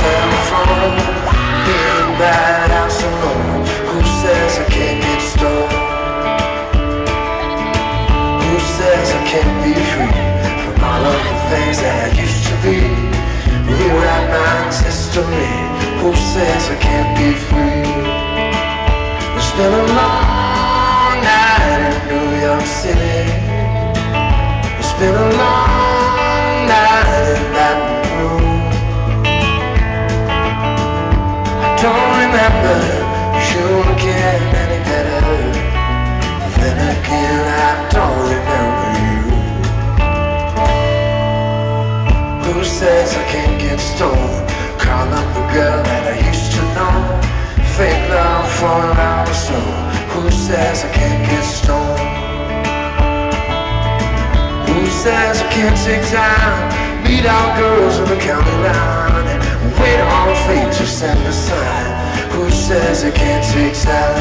telephone. That house alone. Who says I can't get stoned? Who says I can't be free from all of the things that I used to be? Rewrite my history. Who says I can't be free? It's been a long don't remember you looking any better. Then again, I don't remember you. Who says I can't get stoned? Call up the girl that I used to know. Fake love for an hour or so. Who says I can't get stoned? Who says I can't take time? Meet our girls in the county line to send. Who says I can't take time?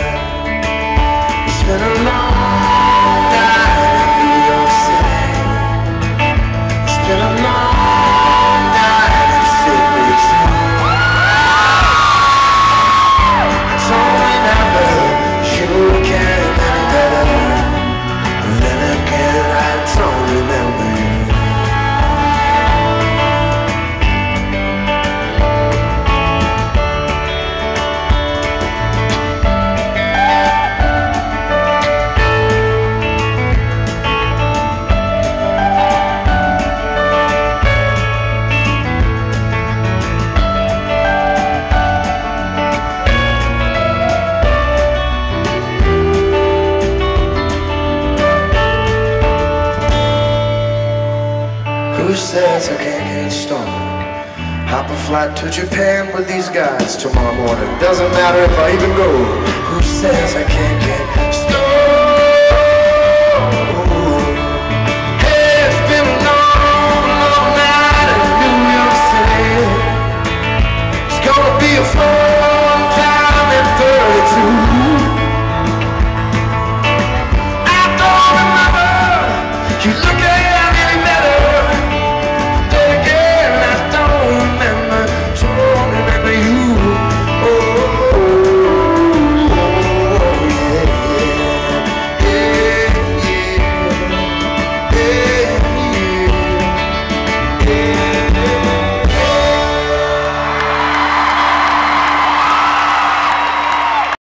It's been a long Who says I can't get stoned? Hop a flight to Japan with these guys tomorrow morning. Doesn't matter if I even go. Who says I can't get